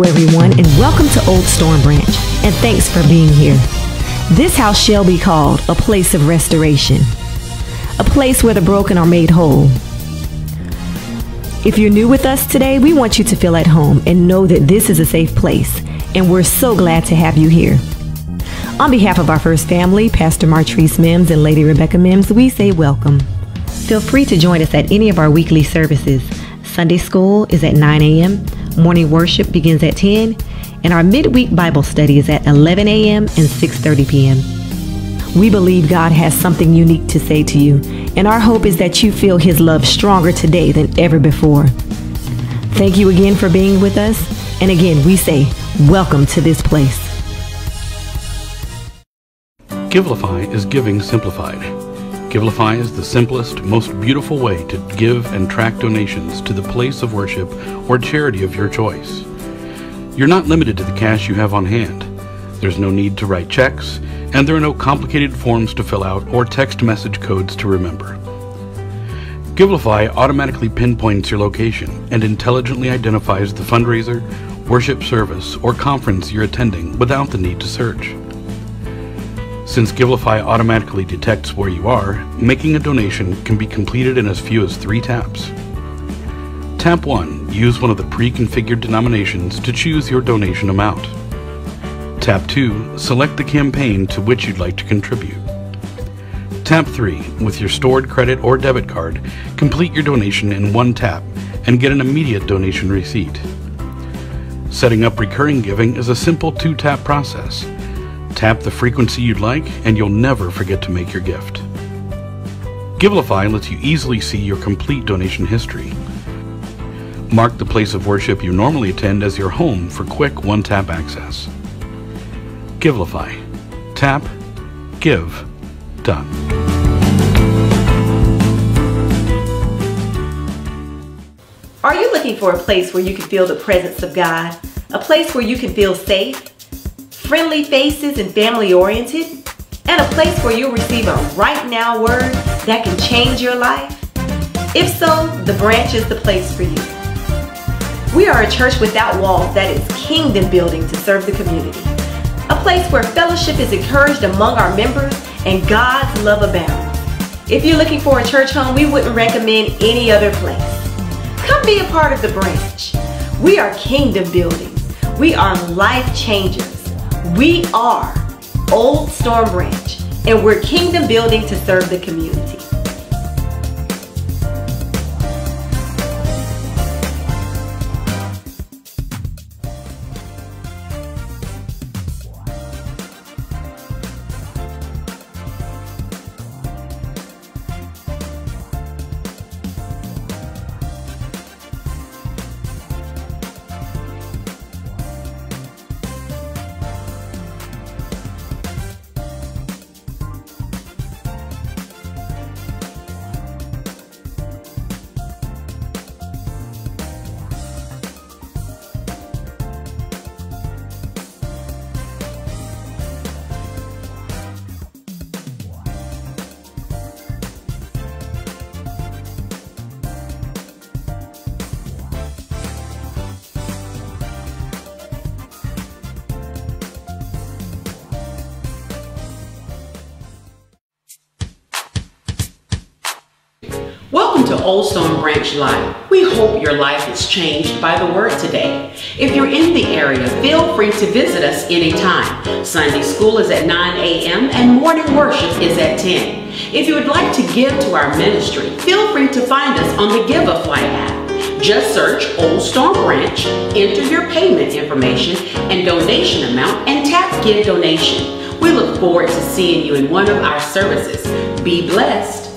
Hello, everyone, and welcome to Old Storm Branch, and thanks for being here. This house shall be called a place of restoration, a place where the broken are made whole. If you're new with us today, we want you to feel at home and know that this is a safe place, and we're so glad to have you here. On behalf of our first family, Pastor Martrice Mims and Lady Rebecca Mims, we say welcome. Feel free to join us at any of our weekly services. Sunday school is at 9 a.m., morning worship begins at 10, and our midweek Bible study is at 11 a.m. and 6:30 p.m. We believe God has something unique to say to you, and our hope is that you feel his love stronger today than ever before. Thank you again for being with us, and again we say welcome to this place. Givelify is giving simplified. Givelify is the simplest, most beautiful way to give and track donations to the place of worship or charity of your choice. You're not limited to the cash you have on hand. There's no need to write checks, and there are no complicated forms to fill out or text message codes to remember. Givelify automatically pinpoints your location and intelligently identifies the fundraiser, worship service, or conference you're attending without the need to search. Since Givelify automatically detects where you are, making a donation can be completed in as few as three taps. Tap 1. Use one of the pre-configured denominations to choose your donation amount. Tap 2. Select the campaign to which you'd like to contribute. Tap 3. With your stored credit or debit card, complete your donation in one tap and get an immediate donation receipt. Setting up recurring giving is a simple two-tap process. Tap the frequency you'd like, and you'll never forget to make your gift. Givelify lets you easily see your complete donation history. Mark the place of worship you normally attend as your home for quick one-tap access. Givelify. Tap, give, done. Are you looking for a place where you can feel the presence of God? A place where you can feel safe? Friendly faces and family oriented, and a place where you'll receive a right now word that can change your life? If so, the branch is the place for you. We are a church without walls that is kingdom building to serve the community. A place where fellowship is encouraged among our members and God's love abounds. If you're looking for a church home, we wouldn't recommend any other place. Come be a part of the branch. We are kingdom building. We are life changers. We are Old Storm Branch, and we're kingdom building to serve the community. Live. We hope your life is changed by the word today. If you're in the area, feel free to visit us anytime. Sunday school is at 9 a.m. and morning worship is at 10. If you would like to give to our ministry, feel free to find us on the Givelify app. Just search Old Storm Branch, enter your payment information and donation amount, and tap Give Donation. We look forward to seeing you in one of our services. Be blessed.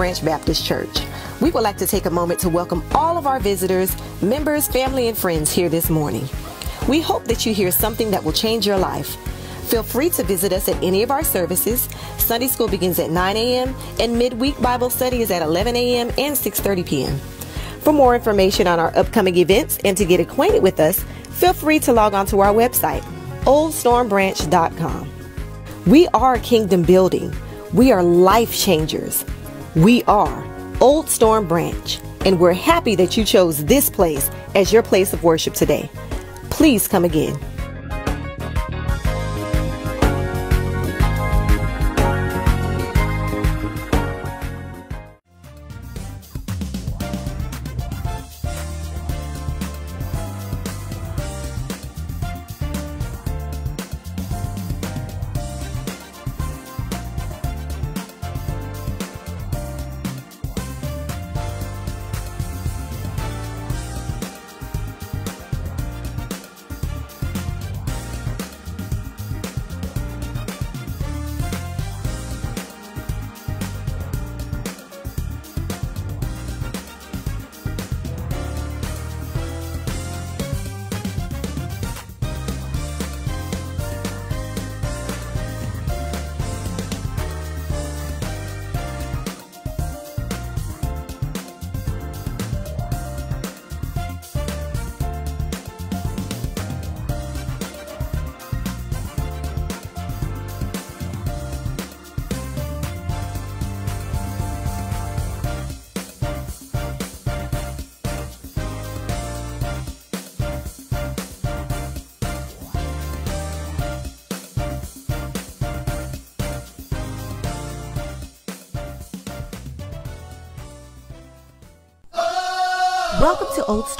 Branch Baptist Church. We would like to take a moment to welcome all of our visitors, members, family, and friends here this morning. We hope that you hear something that will change your life. Feel free to visit us at any of our services. Sunday school begins at 9 a.m. and midweek Bible study is at 11 a.m. and 6:30 p.m. For more information on our upcoming events and to get acquainted with us, feel free to log on to our website, oldstormbranch.com. We are kingdom building. We are life changers. We are Old Storm Branch, and we're happy that you chose this place as your place of worship today. Please come again.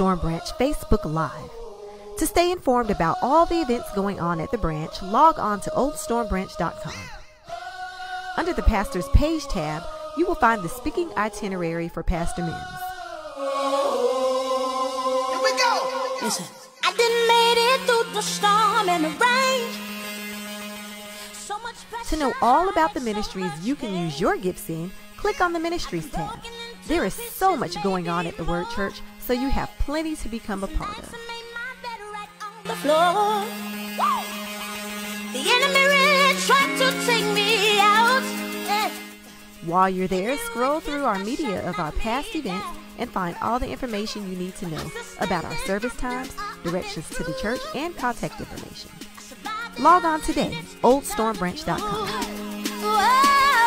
Storm Branch Facebook Live. To stay informed about all the events going on at the branch, log on to oldstormbranch.com. Under the Pastor's Page tab, you will find the speaking itinerary for Pastor Mims. Here we go. Listen. I didn't made it through the storm and the rain. So much To know all about the ministries you can use your gifts in, click on the Ministries tab. There is so much going on at the Word Church, so you have plenty to become a part of. the floor. The enemy really tried to take me out. While you're there, scroll through our media of our past events and find all the information you need to know about our service times, directions to the church, and contact information. Log on today, oldstormbranch.com.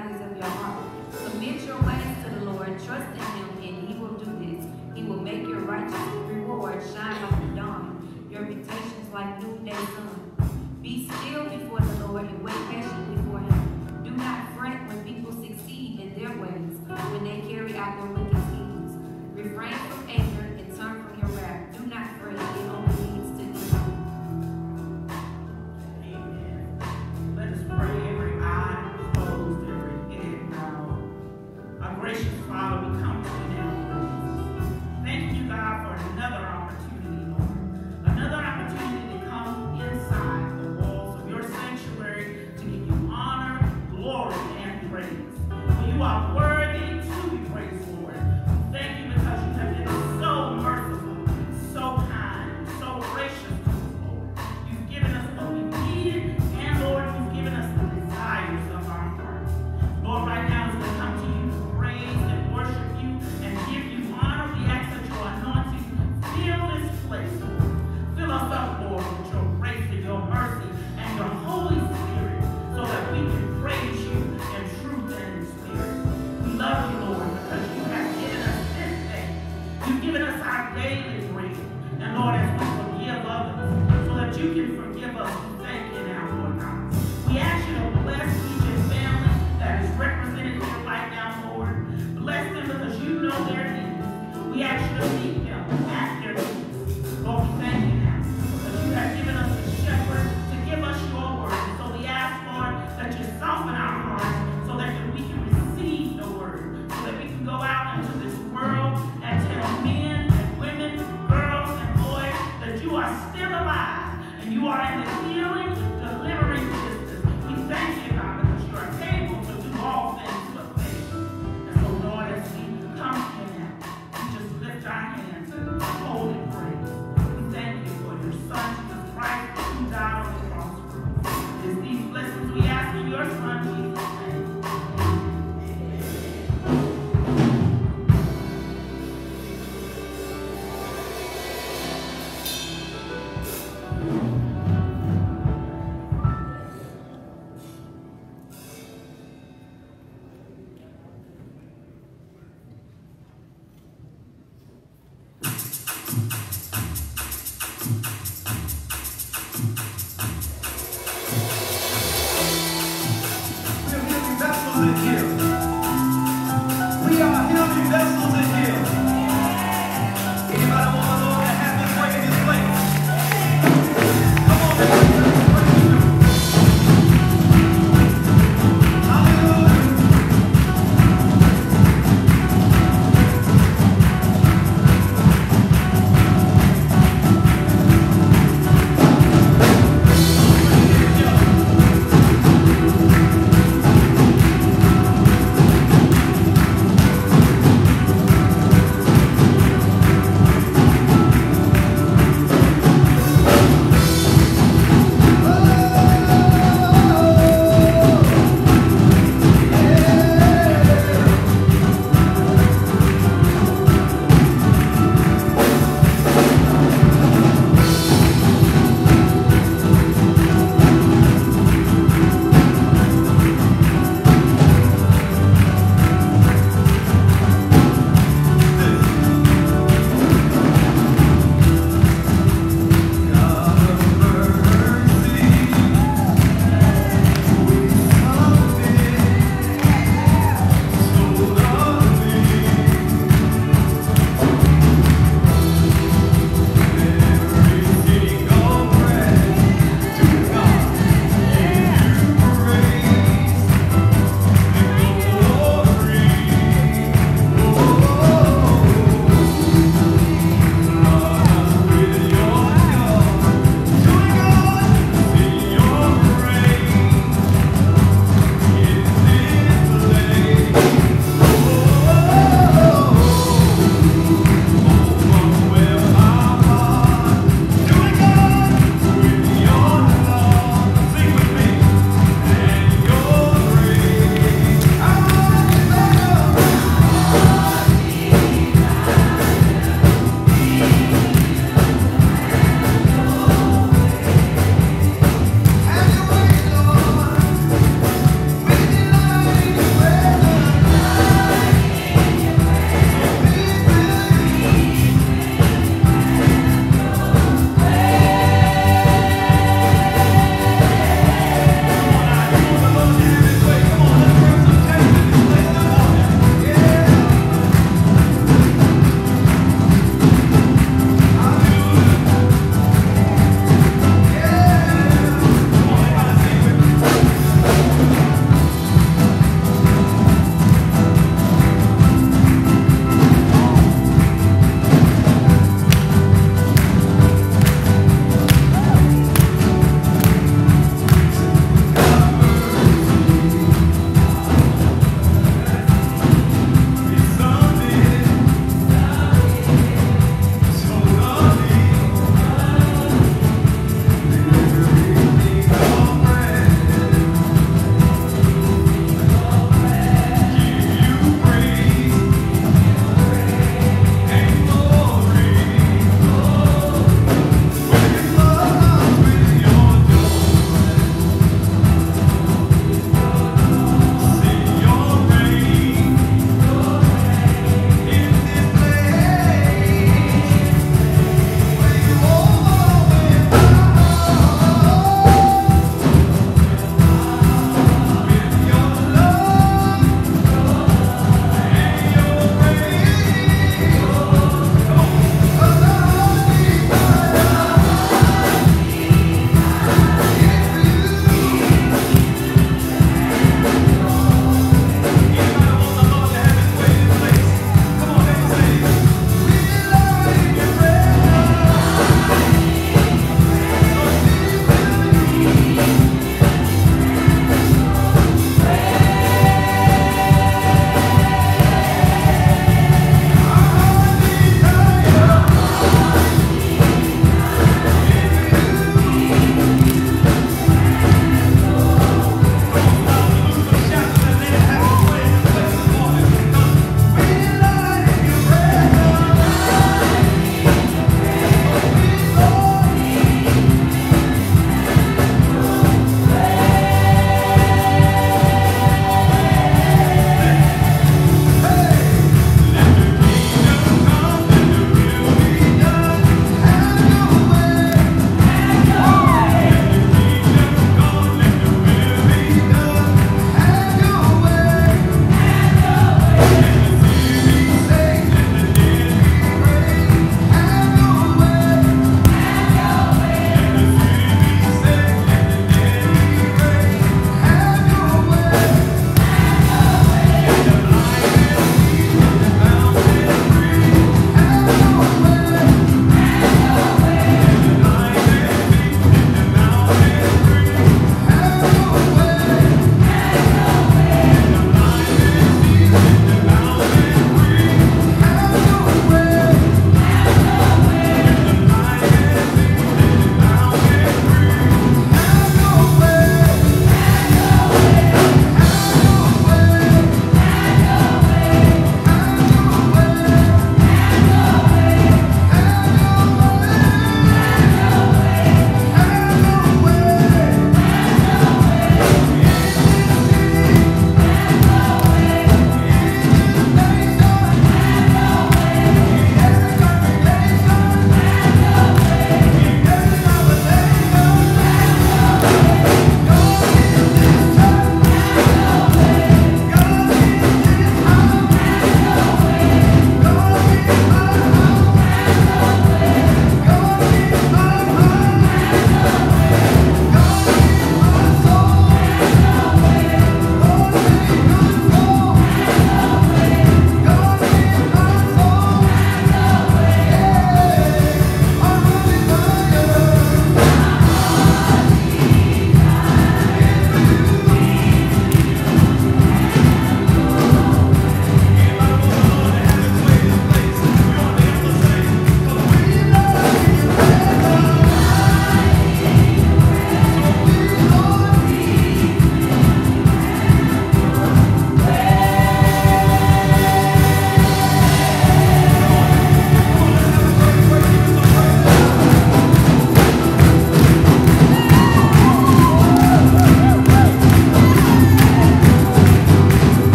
you the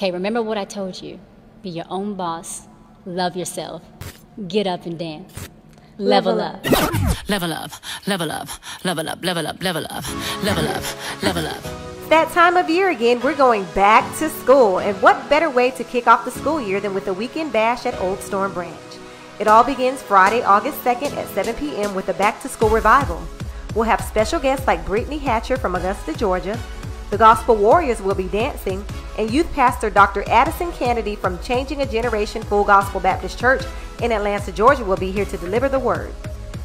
Okay, remember what I told you. Be your own boss. Love yourself. Get up and dance. Level, Level up. Level up, level up, level up, level up, level up, level up, level up. That time of year again. We're going back to school. And what better way to kick off the school year than with a weekend bash at Old Storm Branch? It all begins Friday, August 2nd at 7 p.m. with a back to school revival. We'll have special guests like Brittany Hatcher from Augusta, Georgia. The Gospel Warriors will be dancing, and youth pastor Dr. Addison Kennedy from Changing a Generation Full Gospel Baptist Church in Atlanta, Georgia will be here to deliver the word.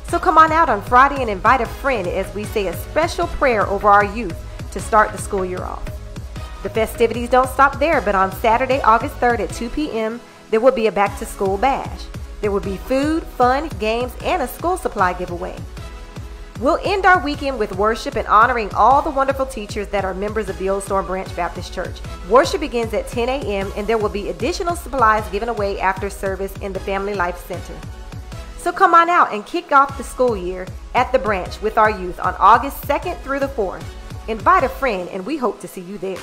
So come on out on Friday and invite a friend as we say a special prayer over our youth to start the school year off. The festivities don't stop there, but on Saturday, August 3rd at 2 p.m., there will be a back to school bash. There will be food, fun, games, and a school supply giveaway. We'll end our weekend with worship and honoring all the wonderful teachers that are members of the Old Storm Branch Baptist Church. Worship begins at 10 a.m., and there will be additional supplies given away after service in the Family Life Center. So come on out and kick off the school year at the branch with our youth on August 2nd through the 4th. Invite a friend, and we hope to see you there.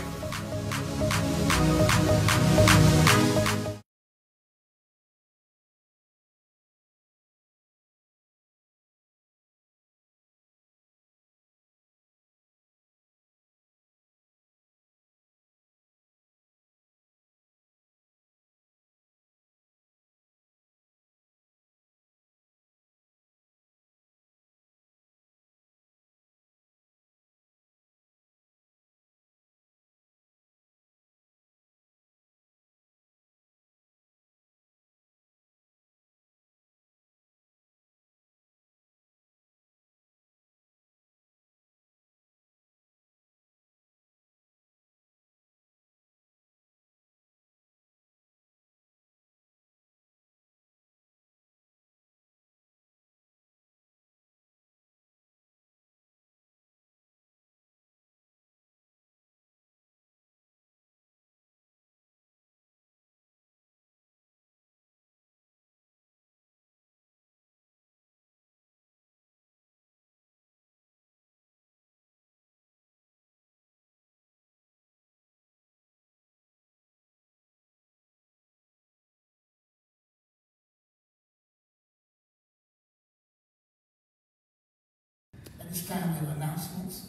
This we have announcements.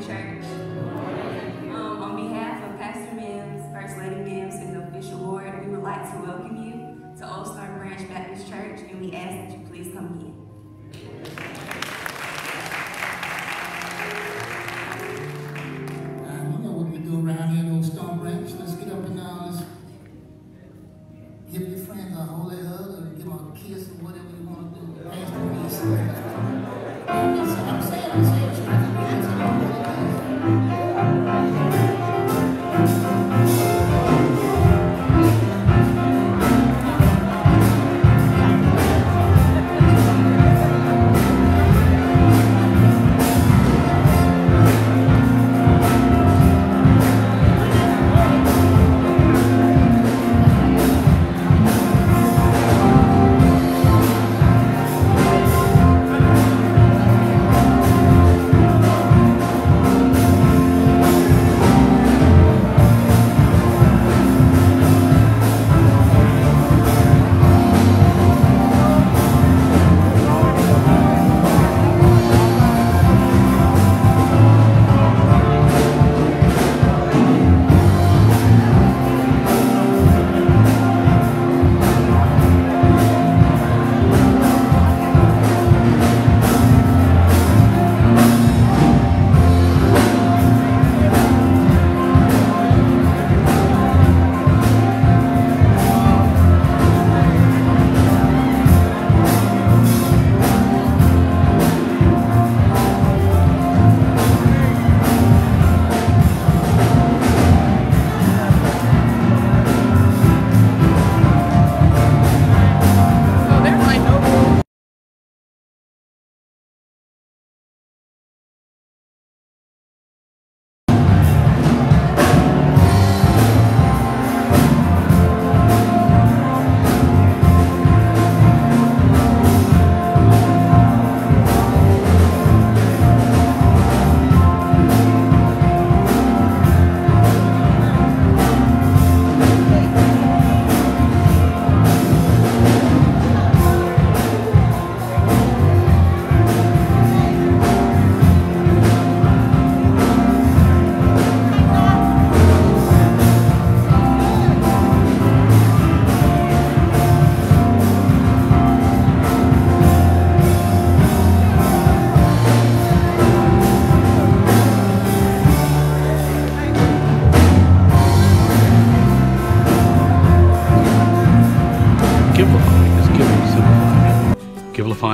Church.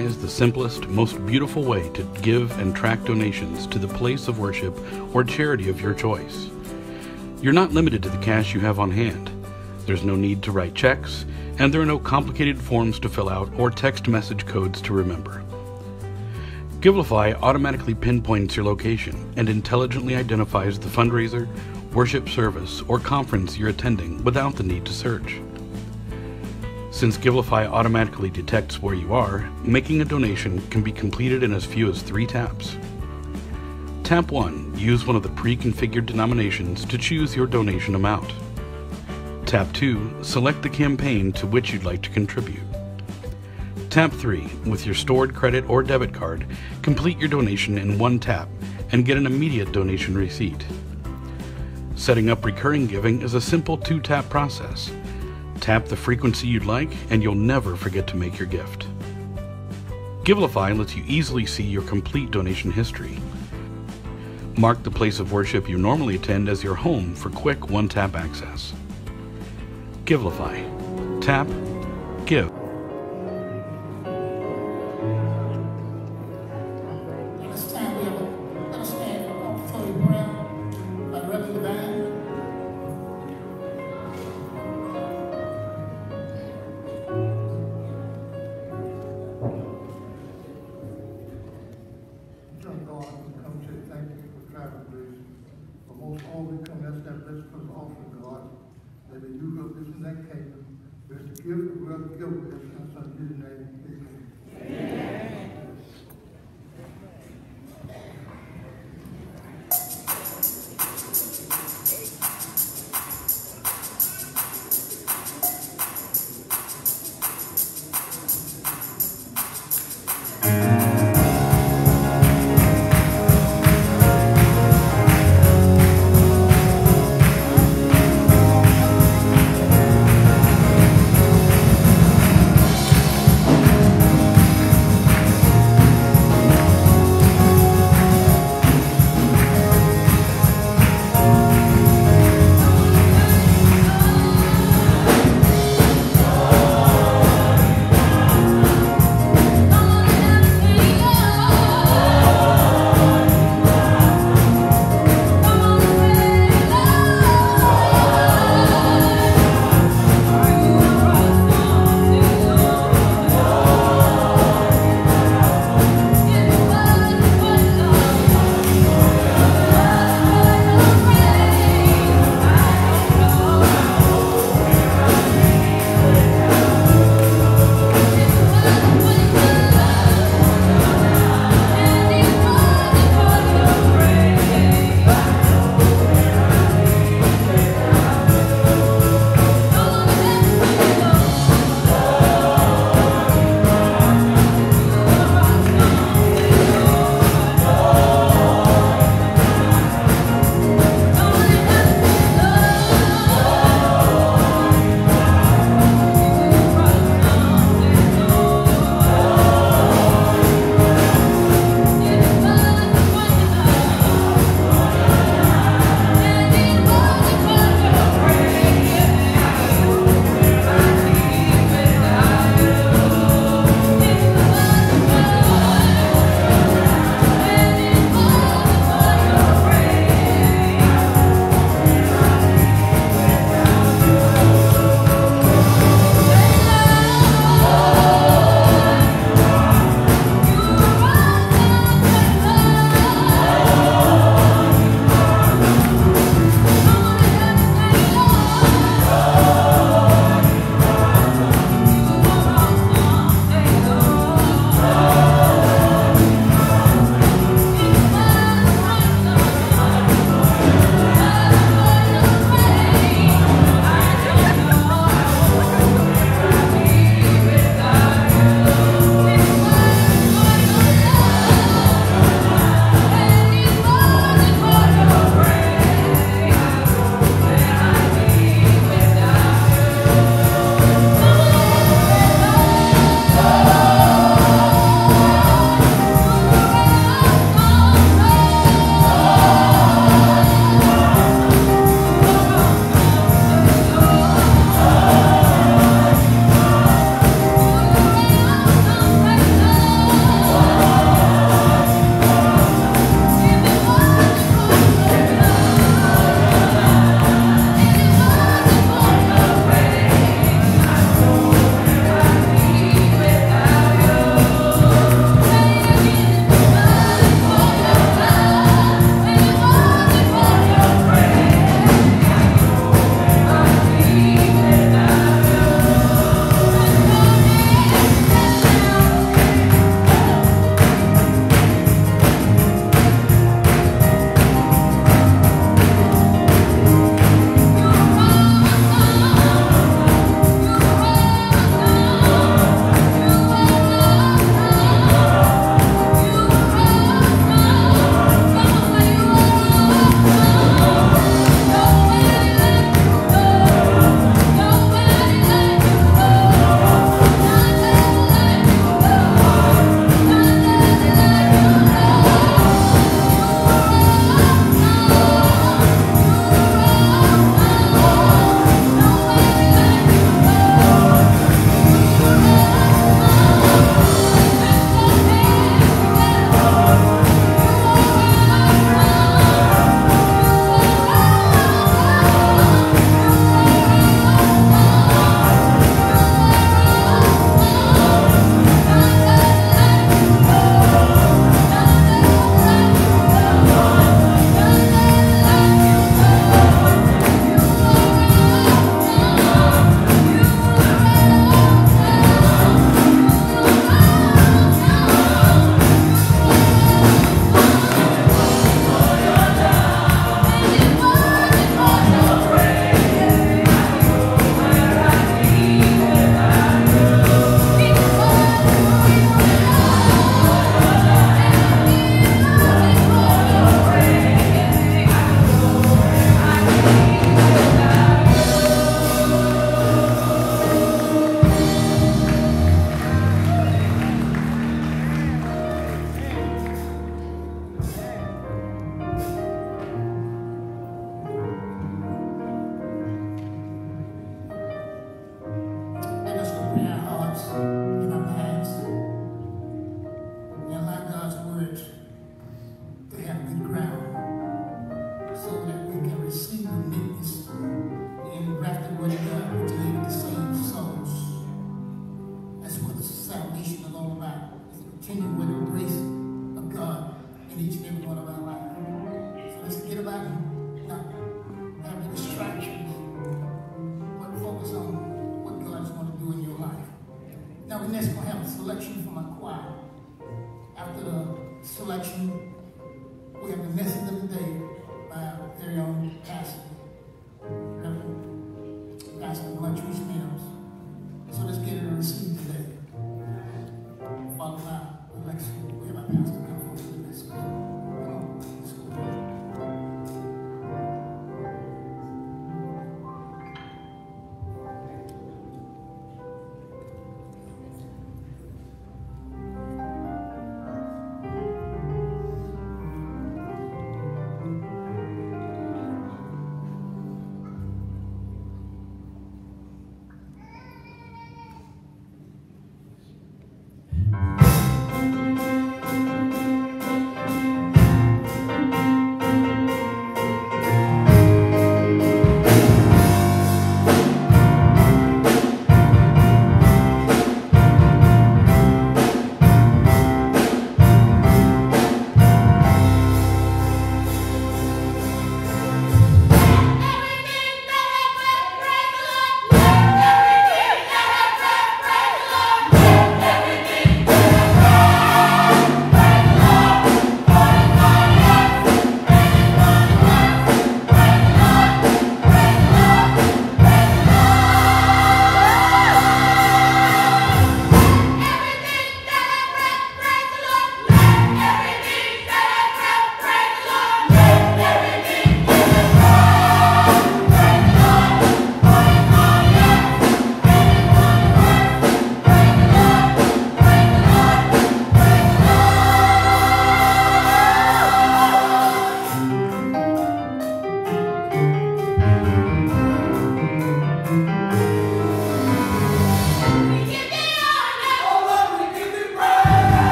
Is the simplest, most beautiful way to give and track donations to the place of worship or charity of your choice. You're not limited to the cash you have on hand. There's no need to write checks, and there are no complicated forms to fill out or text message codes to remember. Givelify automatically pinpoints your location and intelligently identifies the fundraiser, worship service, or conference you're attending without the need to search. Since Givelify automatically detects where you are, making a donation can be completed in as few as three taps. Tap 1. Use one of the pre-configured denominations to choose your donation amount. Tap 2. Select the campaign to which you'd like to contribute. Tap 3. With your stored credit or debit card, complete your donation in one tap and get an immediate donation receipt. Setting up recurring giving is a simple two-tap process. Tap the frequency you'd like and you'll never forget to make your gift. Givelify lets you easily see your complete donation history. Mark the place of worship you normally attend as your home for quick one-tap access. Givelify. Tap,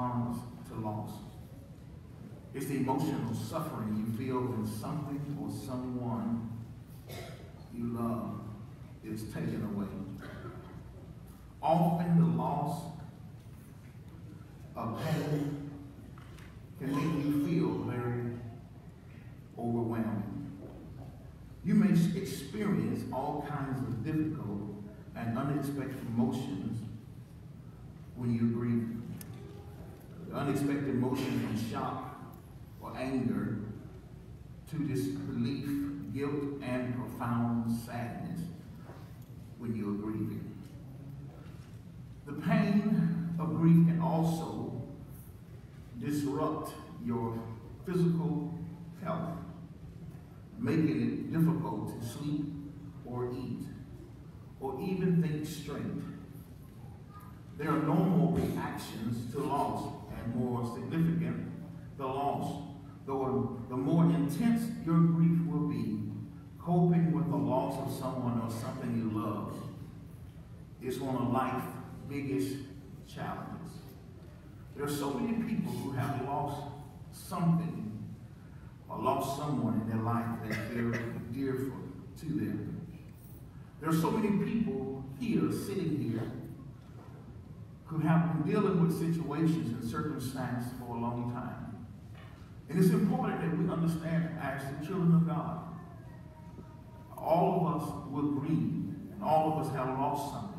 to loss. It's the emotional suffering you feel when something or someone you love is taken away. Often the loss of pain can make you feel very overwhelming. You may experience all kinds of difficult and unexpected emotions when you're grieving. The unexpected emotion from shock or anger to disbelief, guilt, and profound sadness when you're grieving. The pain of grief can also disrupt your physical health, making it difficult to sleep or eat or even think straight. There are normal reactions to loss, and more significant, the loss. Though the more intense your grief will be, coping with the loss of someone or something you love is one of life's biggest challenges. There are so many people who have lost something or lost someone in their life that they're dear for, to them. There are so many people here, sitting here, who have been dealing with situations and circumstances for a long time. And it's important that we understand as the children of God, all of us will grieve, and all of us have lost something.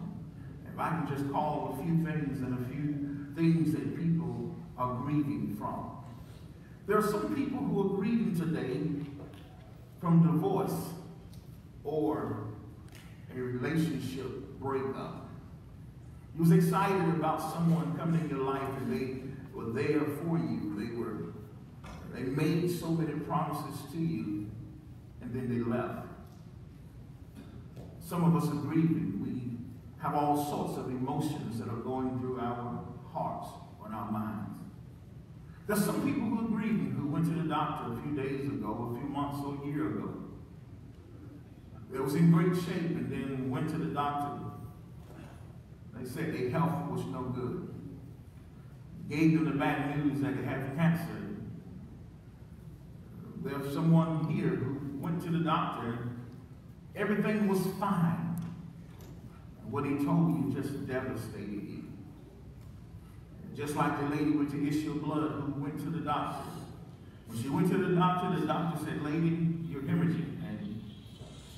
I can just call a few things and a few things that people are grieving from. There are some people who are grieving today from divorce or a relationship breakup. You was excited about someone coming in your life and they were there for you. They were, they made so many promises to you and then they left. Some of us are grieving. Have all sorts of emotions that are going through our hearts or in our minds. There's some people who are grieving who went to the doctor a few days ago, a few months or a year ago. They was in great shape and then went to the doctor. They said their health was no good. Gave them the bad news that they had cancer. There's someone here who went to the doctor. Everything was fine. What he told you just devastated you. Just like the lady with the issue of blood who went to the doctor. When she went to the doctor, the doctor said, lady, you're hemorrhaging. And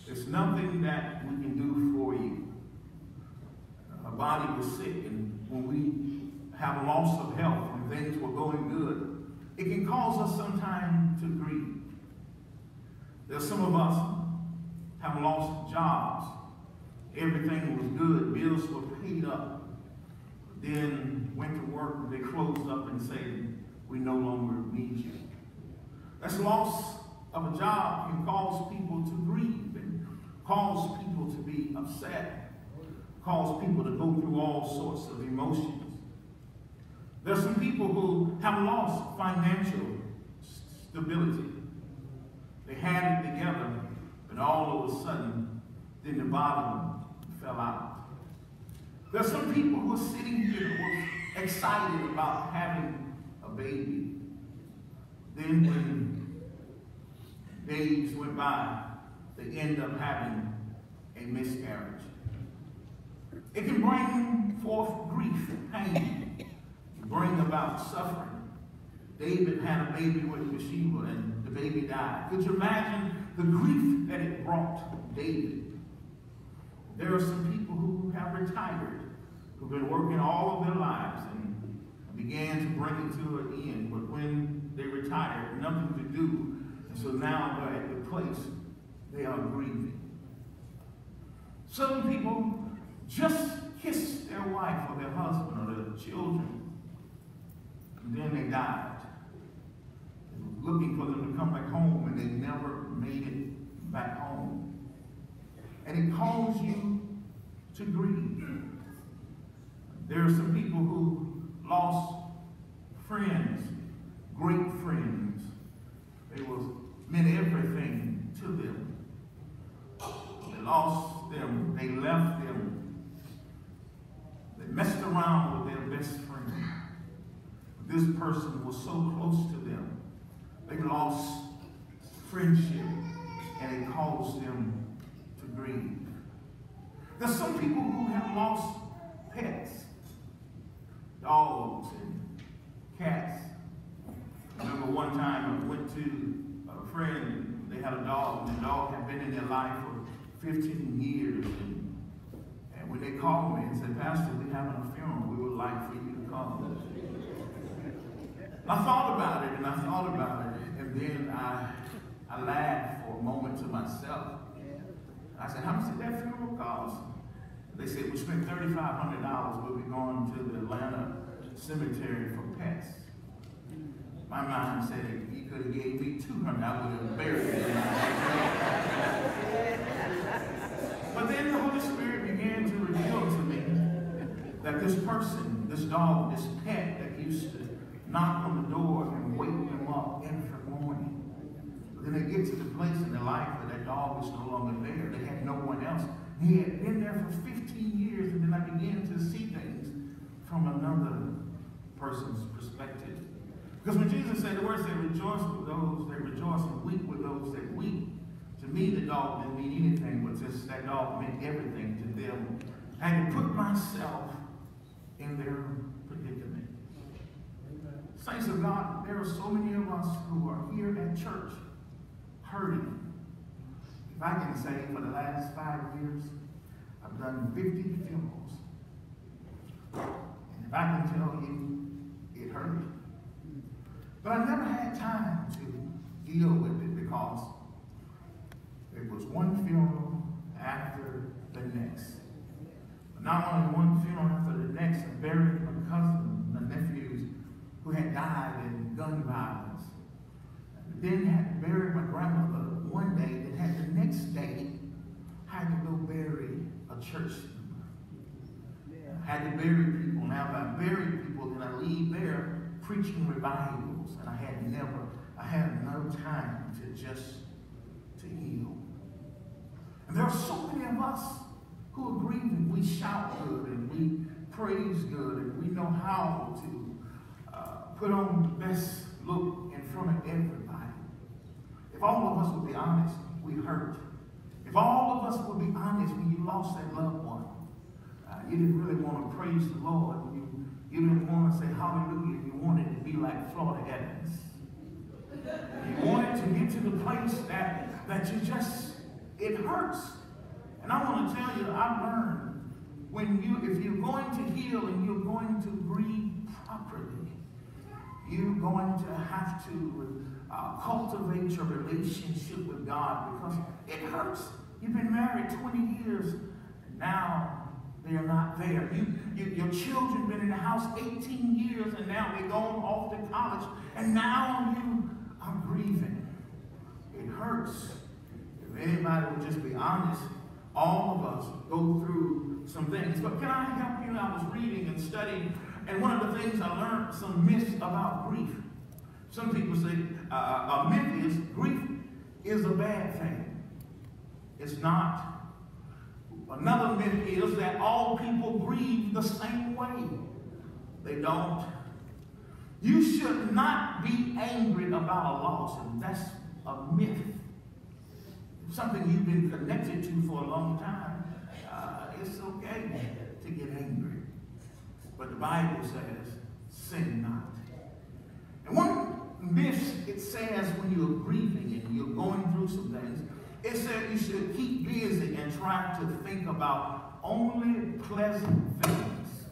there's nothing that we can do for you. Her body was sick, and when we have loss of health and things were going good, it can cause us sometimes to grieve. There's some of us have lost jobs. Everything was good, bills were paid up. Then went to work, they closed up and said, we no longer need you. That's loss of a job can cause people to grieve and cause people to be upset, cause people to go through all sorts of emotions. There's some people who have lost financial stability. They had it together, but all of a sudden, then the bottom fell out. There's some people who are sitting here who are excited about having a baby. Then when days went by, they end up having a miscarriage. It can bring forth grief and pain, bring about suffering. David had a baby with Bathsheba and the baby died. Could you imagine the grief that it brought David? There are some people who have retired, who've been working all of their lives and began to bring it to an end. But when they retired, nothing to do. And so now they're at the place they are grieving. Some people just kiss their wife or their husband or their children, and then they died. Looking for them to come back home, and they never made it back home and it calls you to grieve. There are some people who lost friends, great friends. They was meant everything to them. They lost them. They left them. They messed around with their best friend. This person was so close to them. They lost friendship and it caused them grieve. There's some people who have lost pets, dogs and cats. I remember one time I went to a friend, they had a dog, and the dog had been in their life for 15 years. And, and when they called me and said, Pastor, we're having a funeral, we would like for you to come. I thought about it and I thought about it, and then I, I laughed for a moment to myself. I said, How much did that funeral cost? They said, We spent $3,500. We'll be going to the Atlanta cemetery for pets. My mind said, He could have gave me 200 I would have buried it. but then the Holy Spirit began to reveal to me that this person, this dog, this pet that used to knock on the door and wake them up every then they get to the place in their life where that dog is no longer there. They had no one else. He had been there for 15 years, and then I began to see things from another person's perspective. Because when Jesus said, the word said, rejoice with those that rejoice and weep with those that weep. To me, the dog didn't mean anything, but just that dog meant everything to them. I had to put myself in their predicament. Saints of God, there are so many of us who are here at church hurting. If I can say, for the last five years, I've done 50 funerals. And if I can tell you, it hurt. But I never had time to deal with it because it was one funeral after the next. Not only one funeral after the next, I buried my cousin, my nephews, who had died in gun violence. Then had to bury my grandmother one day, then had the next day, had to go bury a church member. I had to bury people. Now, if I bury people, then I leave there preaching revivals, and I had never, I had no time to just to heal. And there are so many of us who are grieving. We shout good and we praise good and we know how to uh, put on the best look in front of everybody. If all of us would be honest, we hurt. If all of us would be honest when you lost that loved one, uh, you didn't really want to praise the Lord. You, you didn't want to say hallelujah. You wanted to be like Florida Evans. You wanted to get to the place that, that you just, it hurts. And I want to tell you, I learned when you, if you're going to heal and you're going to grieve properly, you're going to have to uh, cultivate your relationship with God because it hurts. You've been married 20 years, and now they are not there. You, you, your children been in the house 18 years, and now they're going off to college, and now you are grieving. It hurts. If anybody would just be honest, all of us go through some things. But can I help you? I was reading and studying, and one of the things I learned some myths about grief. Some people say uh, a myth is grief is a bad thing. It's not. Another myth is that all people grieve the same way. They don't. You should not be angry about a loss, and that's a myth. Something you've been connected to for a long time. Uh, it's okay to get angry. But the Bible says, sin not. And one myth it says when you're grieving and you're going through some things, it said you should keep busy and try to think about only pleasant things.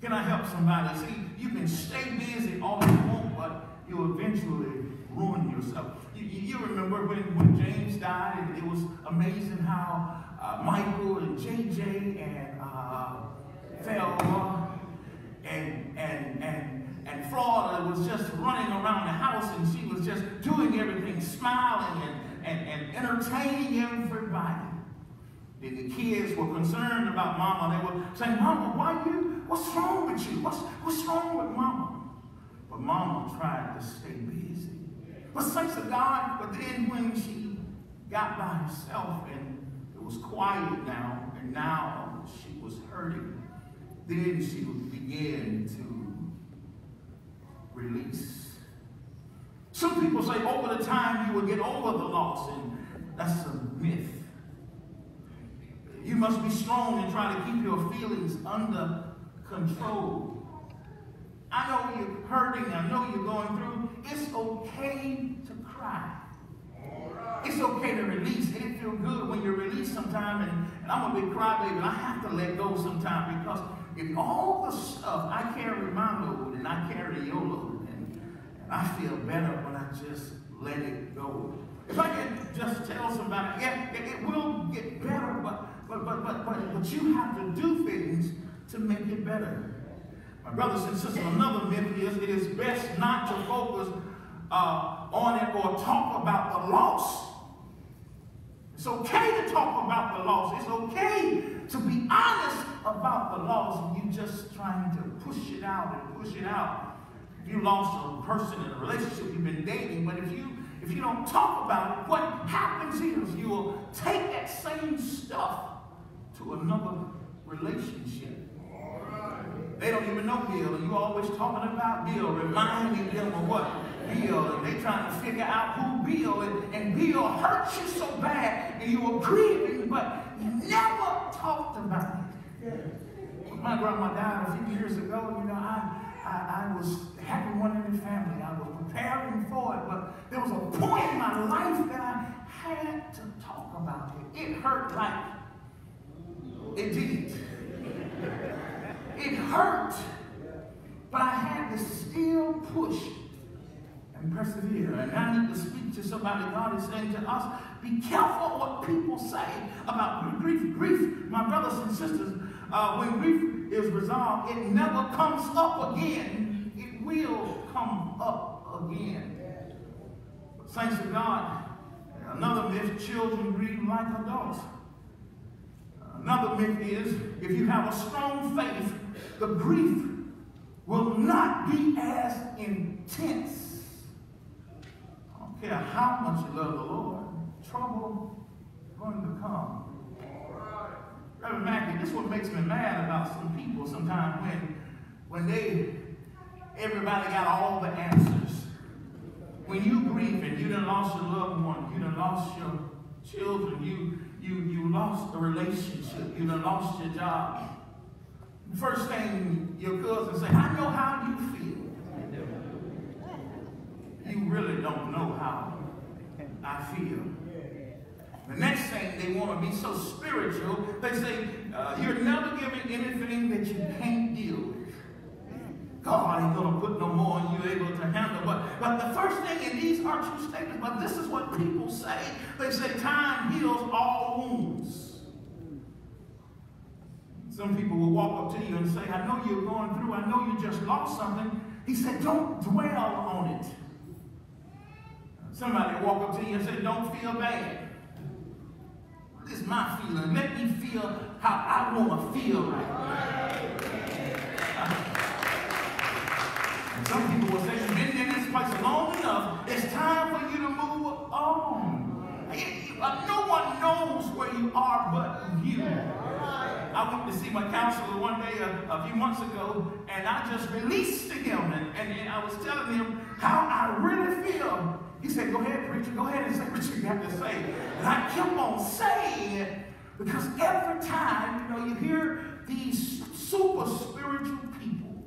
Can I help somebody? See, you can stay busy all you want, but you'll eventually ruin yourself. You, you, remember when, when James died, and it was amazing how uh, Michael and JJ and uh, and, and, and, and Florida was just running around the house, and she was just doing everything, smiling and, and, and entertaining everybody. Then the kids were concerned about mama. They were saying, Mama, why you, what's wrong with you? What's, what's wrong with mama? But mama tried to stay busy. But thanks to God, but then when she got by herself and it was quiet now, and now she was hurting, then she began to Some people say over the time you will get over the loss, and that's a myth. You must be strong and try to keep your feelings under control. I know you're hurting, I know you're going through. It's okay to cry. It's okay to release. It feel good when you release sometime, and, and I'm a big crybaby. I have to let go sometime because if all the stuff I carry my load and I carry your load, and, and I feel better when I just let it go. If I can just tell somebody, yeah, it, it will get better, but but but but but but you have to do things to make it better. My brothers and sisters, another myth is it is best not to focus uh, on it or talk about the loss. It's okay to talk about the loss. It's okay to be honest about the loss and you just trying to push it out and push it out. If you lost a person in a relationship you've been dating, but if you if you don't talk about it, what happens is you will take that same stuff to another relationship. They don't even know Bill, and you always talking about Bill, reminding them of what Bill, and they trying to figure out who Bill, and, and Bill hurt you so bad, and you are grieving, but never talked about it. When my grandma died a few years ago, you know, I, I, I was having one in the family. I was preparing for it, but there was a point in my life that I had to talk about it. It hurt like it did. It hurt, but I had to still push and persevere. And I need to speak to somebody. God is saying to us, be careful what people say about grief. Grief, my brothers and sisters, uh, when grief is resolved, it never comes up again. It will come up again. Saints of God, another myth, children grieve like adults. Another myth is if you have a strong faith, the grief will not be as intense. Care how much you love the Lord, trouble is going to come. Reverend Mackey, this is what makes me mad about some people sometimes when when they everybody got all the answers. When you grieve and you done lost your loved one, you done lost your children, you you you lost a relationship, you done lost your job. First thing your cousin say, I know how you feel. You really don't know how I feel. The next thing they want to be so spiritual, they say, uh, you're never giving anything that you can't deal with. God ain't going to put no more on you able to handle. But, but the first thing, and these are true statements, but this is what people say. They say time heals all wounds. Some people will walk up to you and say, I know you're going through, I know you just lost something. He said, don't dwell on it. Somebody walk up to you and say, don't feel bad. This is my feeling. Let me feel how I want to feel right now. And some people will say, you've been in this place long enough. It's time for you to move on. Uh, no one knows where you are but you. I went to see my counselor one day a, a few months ago, and I just released to him, and, and, and I was telling him how I really feel. He said, go ahead, preacher, go ahead and say what you got to say. And I kept on saying it because every time, you know, you hear these super spiritual people,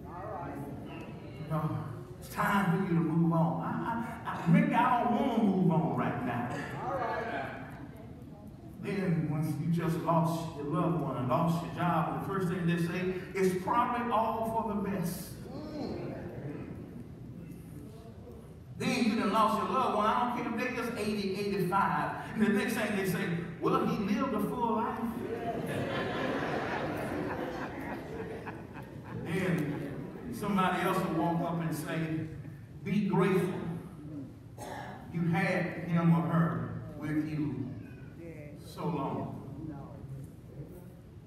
you know, it's time for you to move on. I, I, I, maybe I don't want to move on right now. Then once you just lost your loved one and lost your job, the first thing they say is probably all for the best. Then you done lost your loved one. I don't care if they're just 80, 85. And the next thing they say, well, he lived a full life. then somebody else will walk up and say, be grateful you had him or her with you so long.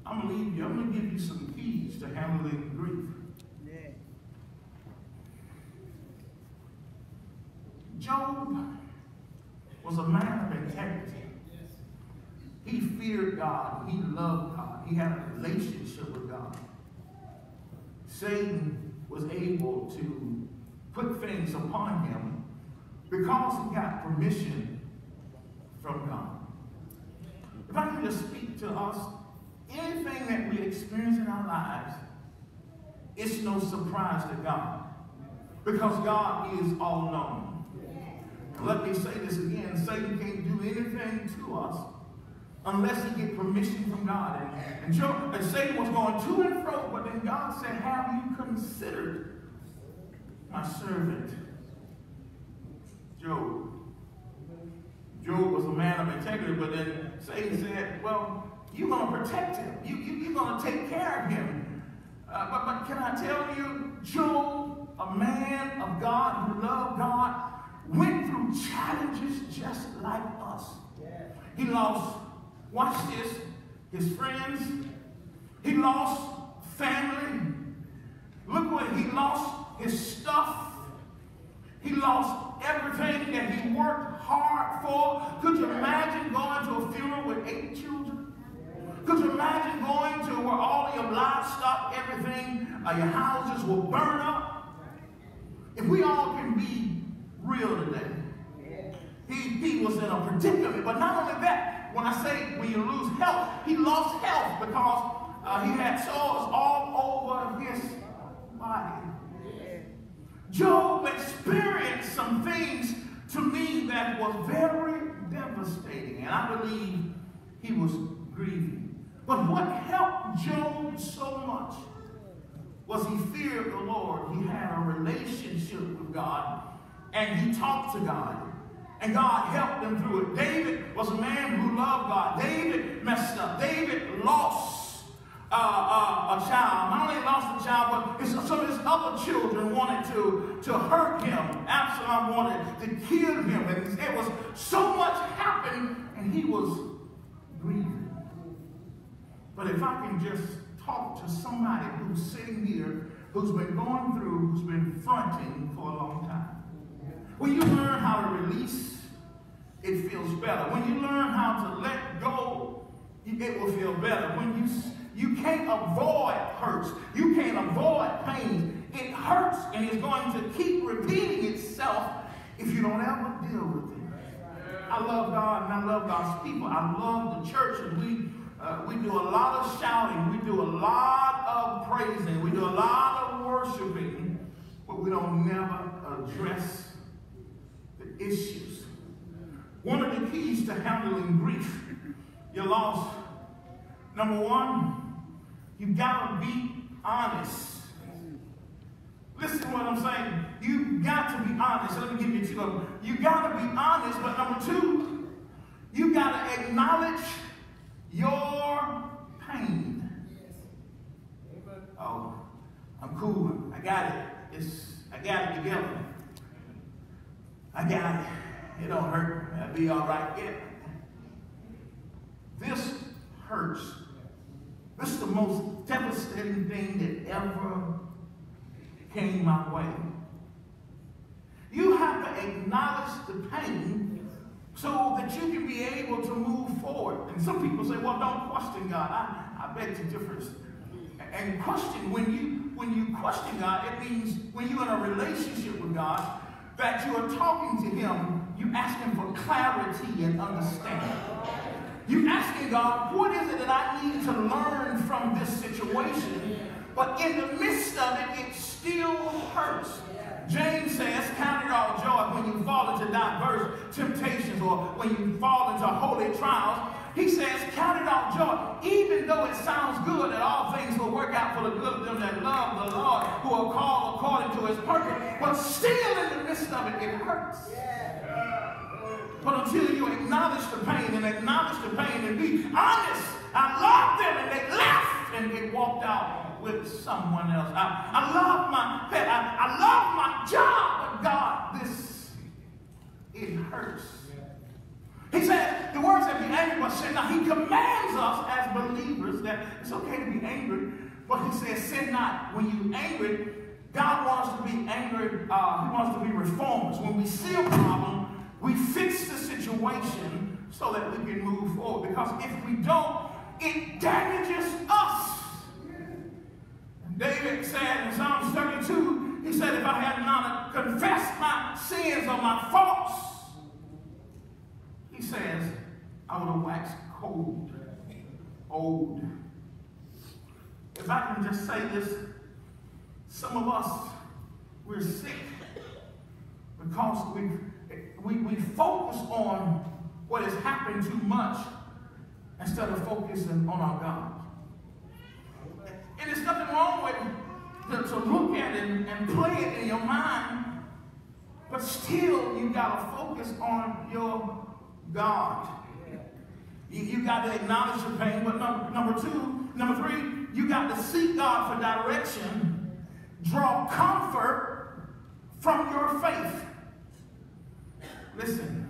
I'm gonna leave you, I'm gonna give you some keys to handling grief. Job was a man of integrity. He feared God. He loved God. He had a relationship with God. Satan was able to put things upon him because he got permission from God. If I can just speak to us, anything that we experience in our lives, it's no surprise to God. Because God is all knowing. Let me say this again Satan can't do anything to us unless he get permission from God. And, and, Job, and Satan was going to and fro, but then God said, Have you considered my servant Job? Job was a man of integrity, but then Satan said, Well, you're going to protect him. You, you, you're going to take care of him. Uh, but, but can I tell you, Job, a man of God who loved God, went through challenges just like us. He lost, watch this, his friends. He lost family. Look what he lost his stuff. He lost everything that he worked hard for. Could you imagine going to a funeral with eight children? Could you imagine going to where all your livestock, everything, uh, your houses will burn up? If we all can be real today, he, he was in a predicament. But not only that, when I say when you lose health, he lost health because uh, he had sores all over his body. Job experienced some things to me that was very devastating, and I believe he was grieving. But what helped Job so much was he feared the Lord. He had a relationship with God, and he talked to God. And God helped him through it. David was a man who loved God. David messed up. David lost uh, uh, a child. Not only lost a child, but his, some of his other children wanted to, to hurt him. Absalom wanted to kill him. And it was so much happened, and he was grieving. But if I can just talk to somebody who's sitting here, who's been going through, who's been fronting for a long time. When you learn how to release, it feels better. When you learn how to let go, it will feel better. When you you can't avoid hurts, you can't avoid pain. It hurts and it's going to keep repeating itself if you don't ever deal with it. I love God and I love God's people. I love the church and we uh, we do a lot of shouting, we do a lot of praising, we do a lot of worshiping, but we don't never address issues. One of the keys to handling grief, your loss, number one, you gotta be honest. Listen to what I'm saying. You got to be honest. Let me give you two of them. You got to be honest, but number two, you got to acknowledge your pain. Oh, I'm cool. I got it. It's I got it together. I got it. It don't hurt. I'll be all right. Yeah. This hurts. This is the most devastating thing that ever came my way. You have to acknowledge the pain so that you can be able to move forward. And some people say, well, don't question God. I, I beg to differ. And question, when you when you question God, it means when you're in a relationship with God, that you are talking to him, you ask him for clarity and understanding. You asking God, what is it that I need to learn from this situation? But in the midst of it, it still hurts. James says, count it all joy when you fall into diverse temptations or when you fall into holy trials. He says, count it all joy, even though it sounds good that all things will work out for the good of them that love the Lord, who are called according to his purpose. But still in the midst of it, it hurts. But until you acknowledge the pain and acknowledge the pain and be honest, I loved them and they left and they walked out with someone else. I, I love my pet. I, I love my job, but God, this, it hurts. He said, the word said, be angry, but sin not. He commands us as believers that it's okay to be angry, but he says, sin not. When you're angry, God wants to be angry. Uh, he wants to be reformers. When we see a problem, we fix the situation so that we can move forward. Because if we don't, it damages us. David said in Psalms 32, He said, if I had not confessed my sins or my faults, he says, I would have waxed cold, old. If I can just say this, some of us, we're sick because we, we, we focus on what has happened too much instead of focusing on our God. And there's nothing wrong with to, to look at it and, and play it in your mind, but still you got to focus on your God. You, you got to acknowledge your pain, but number, number two, number three, you got to seek God for direction, draw comfort from your faith. Listen,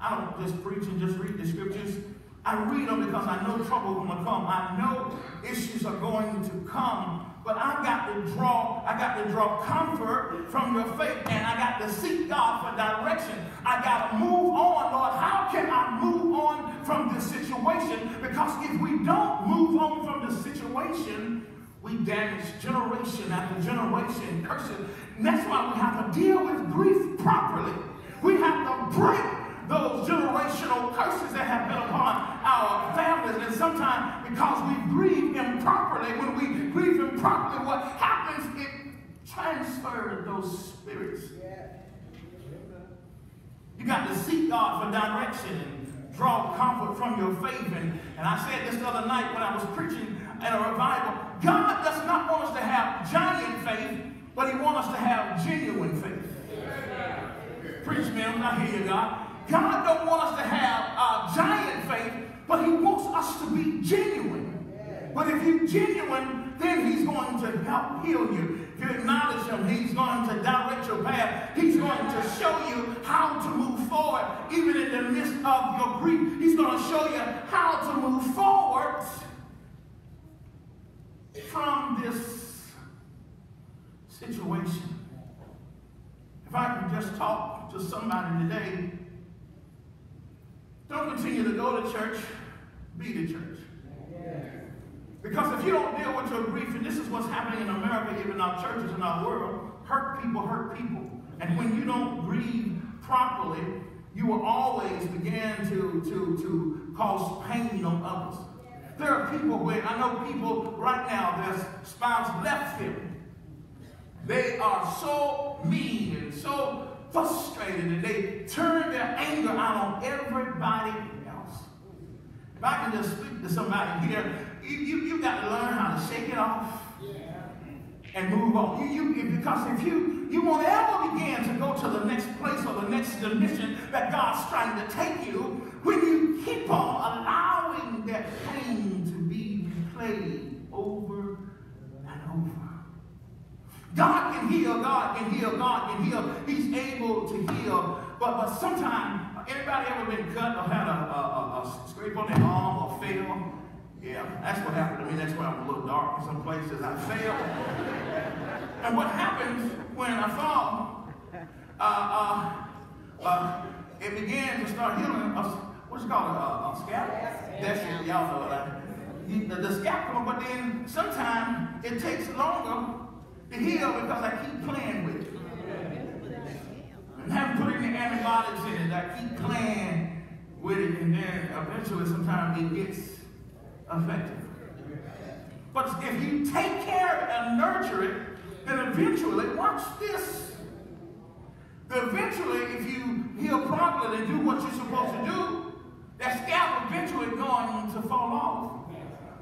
I don't just preach and just read the scriptures. I read them because I know trouble is going to come. I know issues are going to come. But I got to draw, I got to draw comfort from your faith, and I got to seek God for direction. I got to move on, Lord. How can I move on from this situation? Because if we don't move on from the situation, we damage generation after generation, curses. And that's why we have to deal with grief properly. We have to break those generational curses that have been upon our families. And sometimes because we grieve improperly, what happens, it transfers those spirits. You got to seek God for direction and draw comfort from your faith. And, and I said this the other night when I was preaching at a revival. God does not want us to have giant faith, but he wants us to have genuine faith. Preach, man, I hear you, God. God don't want us to have uh, giant faith, but he wants us to be genuine. But if you're genuine, then he's going to help heal you. If you acknowledge him, he's going to direct your path. He's going to show you how to move forward, even in the midst of your grief. He's going to show you how to move forward from this situation. If I can just talk to somebody today, don't continue to go to church, be the church. Because if you don't deal with your grief, and this is what's happening in America, even our churches in our world, hurt people hurt people. And when you don't grieve properly, you will always begin to, to, to cause pain on others. There are people where, I know people right now, their spouse left them. They are so mean and so frustrated and they turn their anger out on everybody else. If I can just speak to somebody here, you, you, you got to learn how to shake it off and move on. You, you, because if you, you won't ever begin to go to the next place or the next dimension that God's trying to take you when you keep on allowing that pain to be replayed over and over. God can heal, God can heal, God can heal. He's able to heal. But, but sometimes, anybody ever been cut or had a, a, a, a scrape on their arm or fell? Yeah, that's what happened to me. That's why I'm a little dark in some places. I fell. and what happens when I fall, uh, uh, uh, it began to start healing. Uh, what's it called? A, a scalp? That's it. Y'all know that. The, the scalp but then sometimes it takes longer to heal because I keep playing with it. And haven't put any antibiotics in it. I keep playing with it, and then eventually sometimes it gets affected. But if you take care and nurture it, then eventually, watch this. Eventually, if you heal properly and do what you're supposed to do, that scalp eventually going to fall off.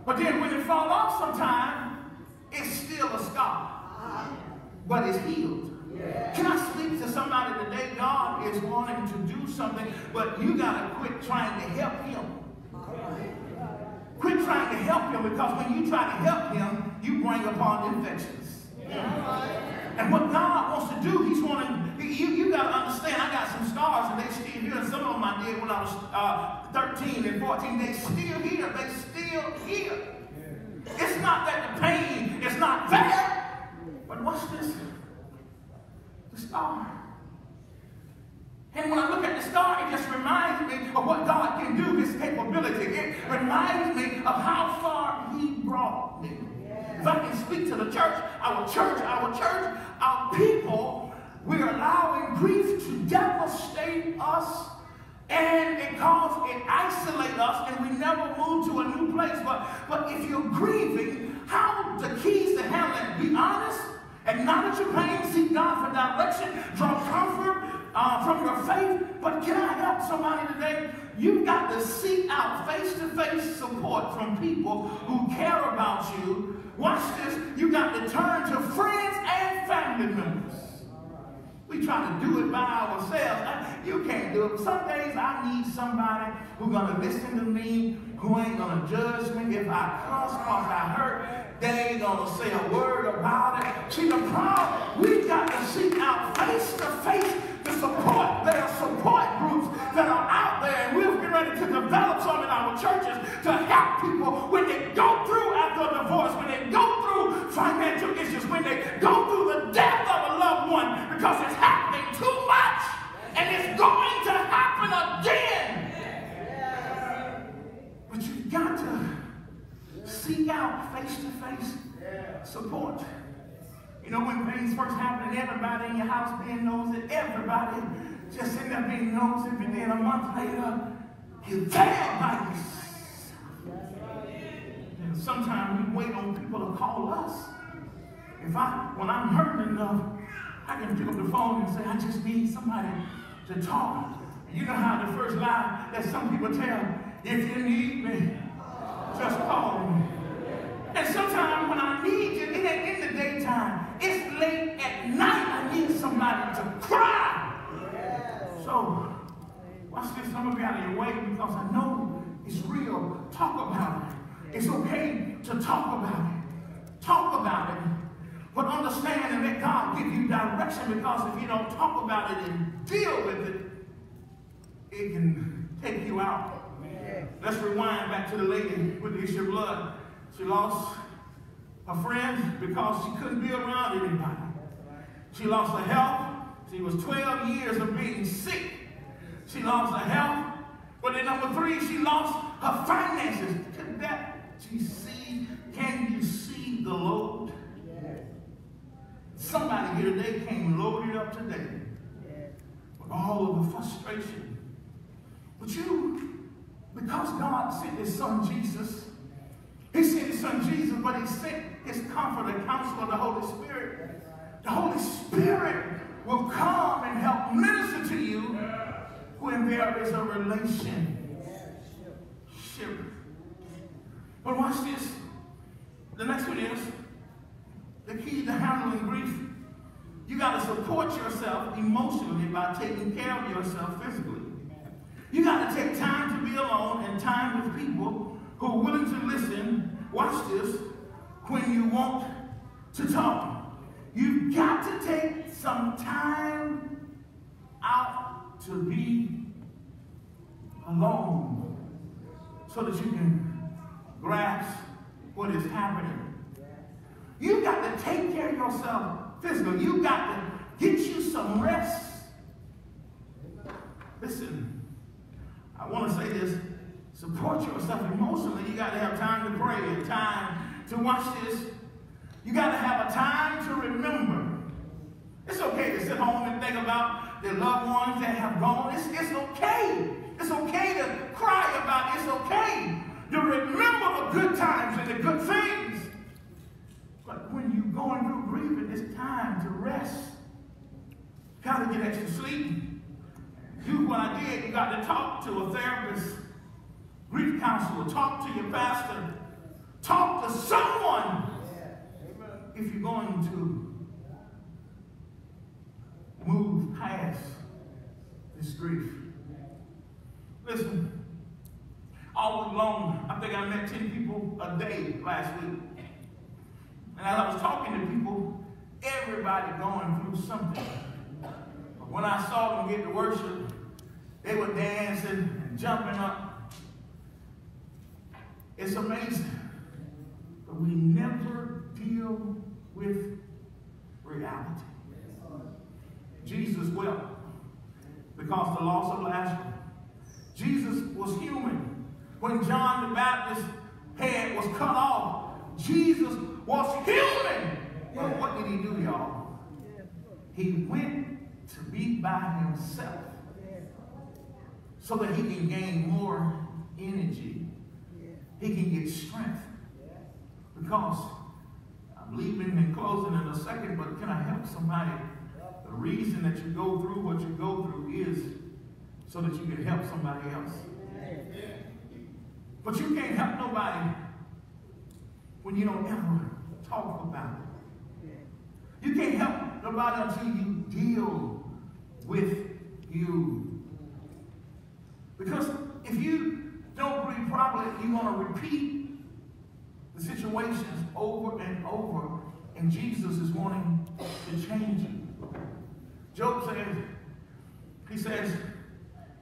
But then when it fall off sometime, it's still a scar, but it's healed. Can I speak to somebody today? God is wanting to do something, but you got to quit trying to help him. Quit trying to help him because when you try to help him, you bring upon infections. And what God wants to do, He's wanting, you, you got to understand, I got some scars and they still here. Some of them I did when I was uh, 13 and 14. They still here. They still here. It's not that the pain is not there, but what's this? The scar. And when I look at the star, it just reminds me of what God can do, His capability. It reminds me of how far He brought me. If I can speak to the church, our church, our church, our people, we're allowing grief to devastate us and it causes it isolate us and we never move to a new place. But but if you're grieving, how the keys to it? Be honest, acknowledge your pain, seek God for direction, draw comfort uh, from your faith. But can I help somebody today? You've got to seek out face-to-face support from people who care about you. Watch this. You got to turn to friends and family members. We try to do it by ourselves. You can't do it. Some days I need somebody who's gonna listen to me, who ain't gonna judge me if I cuss cause I hurt. They ain't gonna say a word about it. See the problem, we've got to seek out face to face to support. There are support groups that are out there, and we're getting ready to develop some in our churches to help people when they go through after a divorce, when they go through financial issues, when they go through the death of a loved one, because it's happening too much, and it's going to happen again. But you've got to seek out face-to-face support. You know, when things first happen, everybody in your house being nosy, everybody just sitting up being nosy, and then a month later, by yourself. And sometimes we wait on people to call us. If I, when I'm hurting enough, I can pick up the phone and say, I just need somebody to talk. You know how the first lie that some people tell, if you need me, just call me. And sometimes when I need you, it ain't in the daytime. It's late at night. I need somebody to cry. So, watch this. Some of you out of your way because I know it's real. Talk about it. It's okay to talk about it. Talk about it. But understand and let God give you direction because if you don't talk about it and deal with it, it can take you out. Let's rewind back to the lady with the issue of blood. She lost a friend because she couldn't be around anybody. She lost her health. She was 12 years of being sick. She lost her health. But then number three, she lost her finances. Can that you see? Can you see the load? Somebody here today came loaded up today with all of the frustration. But you, because God sent his son Jesus, he sent his son Jesus, but he sent his comforter, counselor, the Holy Spirit. The Holy Spirit will come and help minister to you when there is a relationship. But watch this. The next one is the key to handling grief. You got to support yourself emotionally by taking care of yourself physically. You got to take time to be alone and time with people who are willing to listen. Watch this. When you want to talk, you've got to take some time out to be alone so that you can grasp what is happening. You've got to take care of yourself physically. You've got to get you some rest. Listen, I want to say this. Support yourself emotionally. You got to have time to pray and time to watch this. You got to have a time to remember. It's okay to sit home and think about the loved ones that have gone. It's, it's okay. It's okay to cry about it. It's okay to remember the good times and the good things. But when you're going through grieving, it's time to rest. Got to get extra sleep. Do what I did. You got to talk to a therapist, grief counselor, talk to your pastor, talk to someone if you're going to move past this grief. Listen, all week long, I think I met 10 people a day last week. And as I was talking to people, everybody going through something. But when I saw them get to worship, they were dancing and jumping up. It's amazing. We never deal with reality. Jesus wept because the loss of Lazarus. Jesus was human. When John the Baptist's head was cut off, Jesus was human. But what did he do, y'all? He went to be by himself so that he can gain more energy. He can get strength. Because I'm leaving and closing in a second, but can I help somebody? The reason that you go through what you go through is so that you can help somebody else. But you can't help nobody when you don't ever talk about it. You can't help nobody until you deal with you. Because if you don't breathe properly, you're going to repeat the situations over and over, and Jesus is wanting to change you. Job says, he says,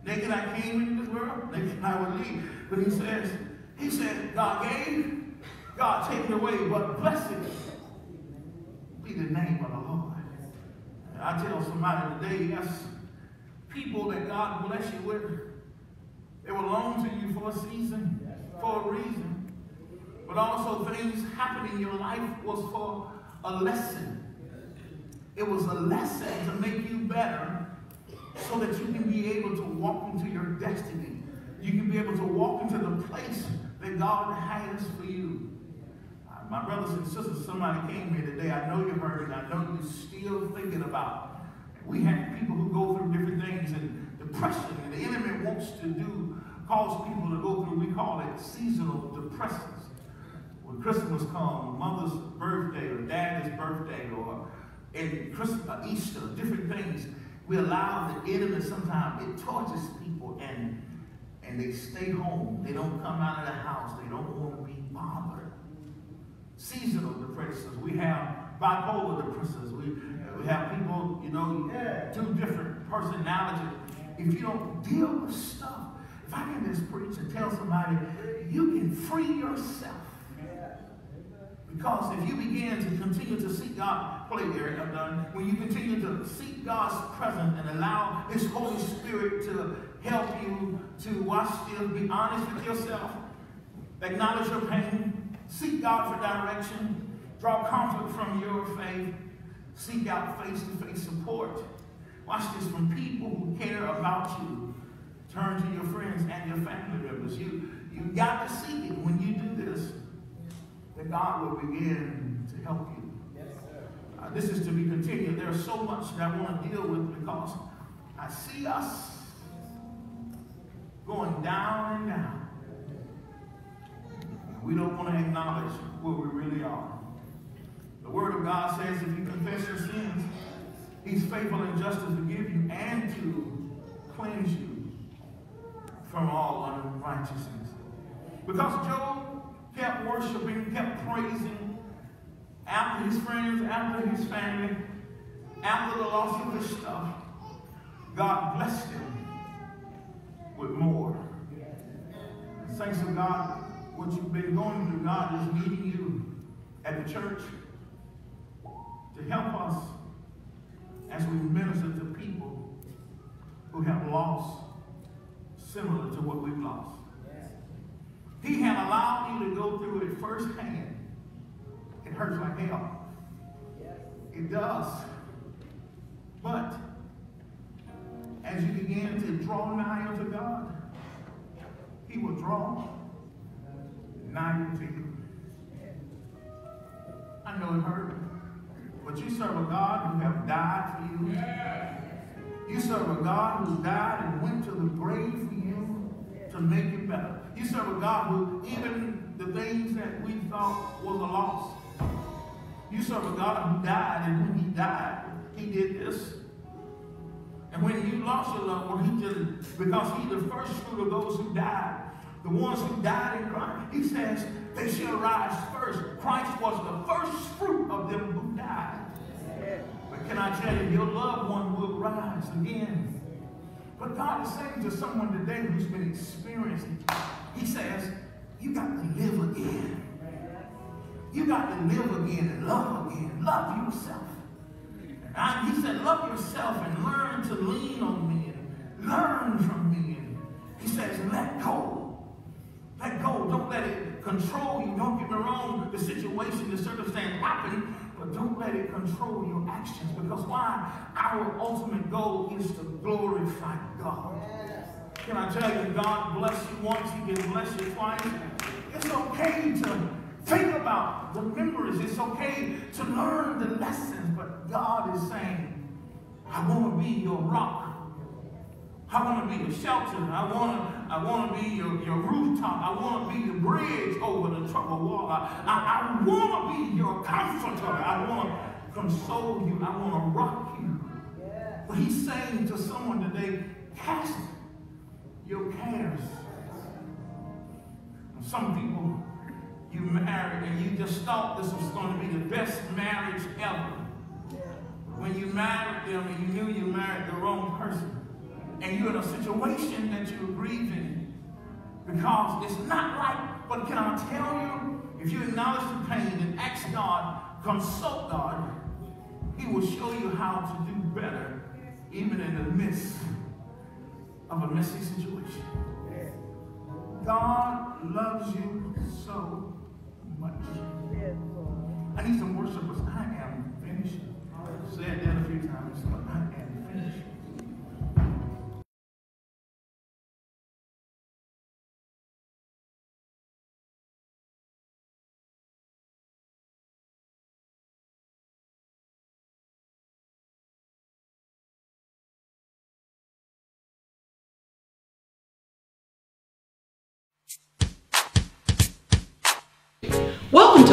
naked I came into this world, naked I will leave. But he says, he said, God gave, God taken away, but blessed be the name of the Lord. I tell somebody today, yes, people that God bless you with, they will loan to you for a season, for a reason. But also things happening in your life was for a lesson. It was a lesson to make you better so that you can be able to walk into your destiny. You can be able to walk into the place that God has for you. Uh, My brothers and sisters, somebody came here today. I know you heard it. I know you're still thinking about it. We have people who go through different things and depression, and the enemy wants to do, cause people to go through, we call it seasonal depressions. When Christmas comes, mother's birthday or daddy's birthday or in Christmas, uh, Easter, different things, we allow the enemy sometimes, it tortures people and and they stay home. They don't come out of the house. They don't want to be bothered. Seasonal depressions. We have bipolar depressions. We, we have people, you know, two different personalities. If you don't deal with stuff, if I can just preach and tell somebody, you can free yourself. Because if you begin to continue to seek God, play Eric, I'm done. When you continue to seek God's presence and allow His Holy Spirit to help you to watch this, be honest with yourself, acknowledge your pain, seek God for direction, draw comfort from your faith, seek out face-to-face support. Watch this from people who care about you. Turn to your friends and your family members. You, you got to seek it when you do this that God will begin to help you. Yes, Uh, this is to be continued. There's so much that I want to deal with because I see us going down and down. We don't want to acknowledge where we really are. The Word of God says if you confess your sins, He's faithful and just to forgive you and to cleanse you from all unrighteousness. Because Job kept worshiping, kept praising after his friends, after his family, after the loss of his stuff, God blessed him with more. Thanks to God, what you've been going through, God is meeting you at the church to help us as we minister to people who have lost similar to what we've lost. He had allowed you to go through it firsthand. It hurts like hell. It does. But as you begin to draw nigh unto God, He will draw nigh unto you. I know it hurt, but you serve a God who have died for you. You serve a God who died and went to the grave for you to make it better. You serve a God who, even the things that we thought was a loss, you serve a God who died, and when he died, he did this. And when you lost your loved one, he just, because he the first fruit of those who died. The ones who died in Christ. He says they shall rise first. Christ was the first fruit of them who died. But can I tell you, your loved one will rise again. But God is saying to someone today who's been experiencing, He says, you got to live again. You got to live again and love again. Love yourself. And he said, love yourself and learn to lean on me and learn from me. And he says, let go. Let go. Don't let it control you. Don't get me wrong. The situation, the circumstance happened. but don't let it control your actions because why? Our ultimate goal is to glorify God. Can I tell you, God bless you once, He can bless you twice. It's okay to think about the memories. It's okay to learn the lessons, but God is saying, I want to be your rock. I want to be your shelter. I want to, I want to be your, your rooftop. I want to be the bridge over the troubled water. I, I want to be your comforter. I want to console you. I want to rock you. But he's saying to someone today, cast your cares. Some people, you married and you just thought this was going to be the best marriage ever. When you married them and you knew you married the wrong person and you're in a situation that you're grieving because it's not right. But can I tell you, if you acknowledge the pain and ask God, consult God, He will show you how to do better, even in the midst of a messy situation. God loves you so much. I need some worshipers. I am finished. Said that a few times,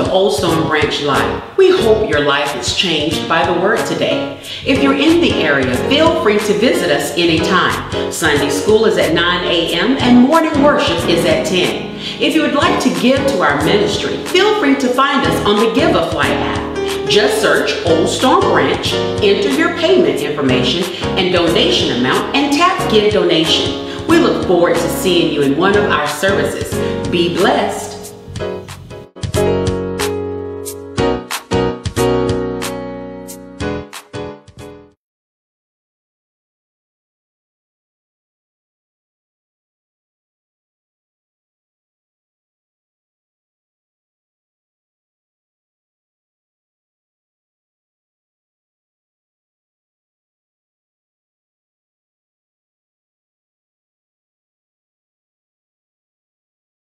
Old Storm Branch Live. We hope your life is changed by the word today. If you're in the area, feel free to visit us anytime. Sunday school is at 9 a.m. and morning worship is at 10. If you would like to give to our ministry, feel free to find us on the Givelify app. Just search Old Storm Branch, enter your payment information and donation amount, and tap Give Donation. We look forward to seeing you in one of our services. Be blessed.